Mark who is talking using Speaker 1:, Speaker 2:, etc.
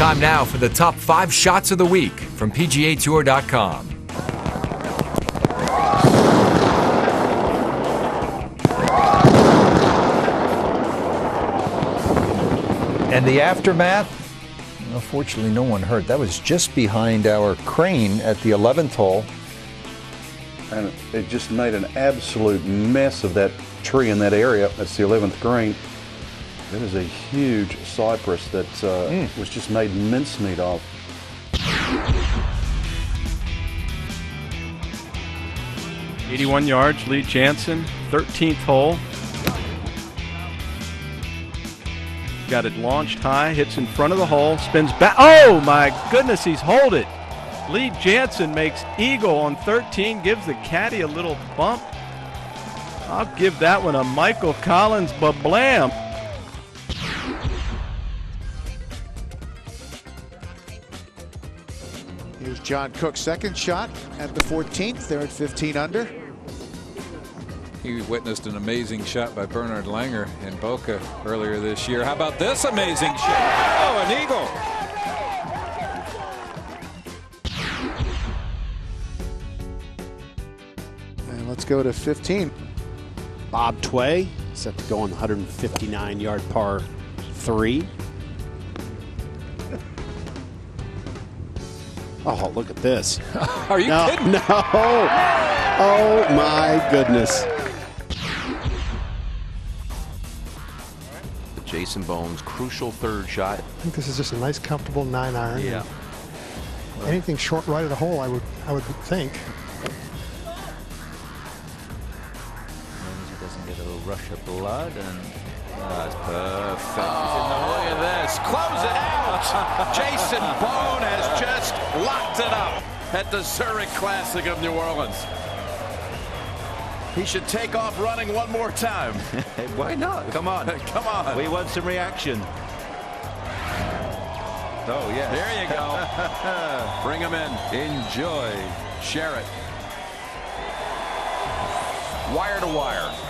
Speaker 1: Time now for the top five shots of the week from PGA Tour.com.
Speaker 2: And the aftermath? Unfortunately, no one hurt. That was just behind our crane at the 11th hole.
Speaker 3: And it just made an absolute mess of that tree in that area. That's the 11th green. It is a huge cypress that uh, mm. was just made mincemeat of.
Speaker 4: Eighty-one yards, Lee Janzen, 13th hole. Got it launched high, hits in front of the hole, spins back. Oh my goodness, he's hold it. Lee Janzen makes eagle on 13, gives the caddy a little bump. I'll give that one a Michael Collins bablam.
Speaker 5: Here's John Cook's second shot at the 14th. They're at 15 under.
Speaker 6: He witnessed an amazing shot by Bernhard Langer in Boca earlier this year. How about this amazing shot? Oh, an eagle.
Speaker 5: And let's go to 15.
Speaker 7: Bob Tway set to go on the 159 yard par three. Oh, look at this.
Speaker 6: Are you
Speaker 7: no,
Speaker 6: kidding?
Speaker 7: No. Oh, my goodness.
Speaker 8: Jason Bohn's, crucial third shot.
Speaker 9: I think this is just a nice, comfortable nine iron.
Speaker 8: Yeah.
Speaker 9: Anything short right of the hole, I would, I would think.
Speaker 10: doesn't get a little rush of blood, and uh, that's perfect. Oh, look at this. Close it out. Jason Bohn has just locked it up at the Zurich Classic of New Orleans. He should take off running one more time.
Speaker 8: Why not? Come on.
Speaker 10: Come on.
Speaker 8: We want some reaction. Oh, yeah.
Speaker 10: There you go. Bring him in. Enjoy. Share it. Wire to wire.